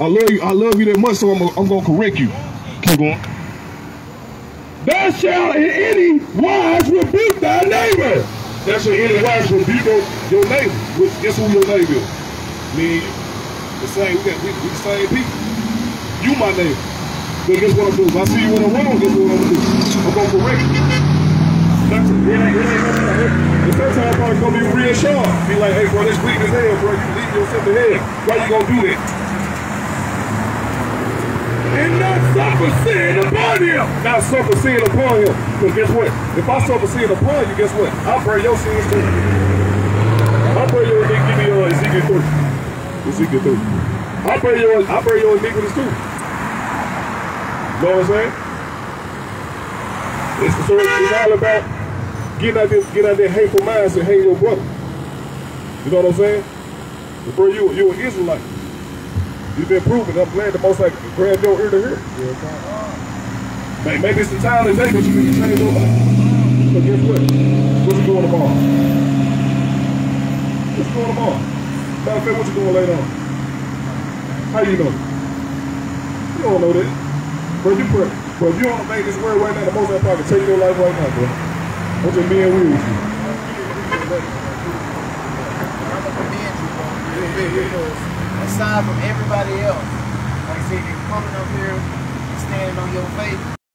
I love you. I love you that much, so I'm, I'm gonna correct you. Keep going. Thou shalt in any wise rebuke thy neighbor. That's your any wise rebuke your, your neighbor. Which, guess who your neighbor is? Me. The same, we, got, we, we the same people. You my neighbor. But guess what I'm doing? If I see you in the wrong, guess what I'm gonna do? I'm gonna correct you. That's it. It ain't, it I'm probably gonna be real sharp. Be like, hey bro, that's weak as hell, bro. You leave yourself ahead. Why you gonna do that? And not suffer sin upon him. Not suffer sin upon him. Because guess what? If I suffer sin upon you, guess what? I'll pray your sins too. I'll pray your iniquity uh, Ezekiel 3. Ezekiel 3. I'll pray your, I'll pray your iniquities too. You know what I'm saying? It's, so it's, all about getting out there, getting out there hateful minds and hate your brother. You know what I'm saying? But bro, you, you an Israelite. You've been proven. I'm glad the most like grab your ear to hear. Maybe, maybe it's the time today, but you need to change your life. So guess what? What you doing tomorrow? What you doing tomorrow? Matter of fact, what you doing later on? How you know? You don't know that. Bro, you pray. Bro, if you want to make this word right now, the most I probably take your life right now, bro. I'm just being real with you. Aside from everybody else, like I said, you're coming up here, standing on your faith.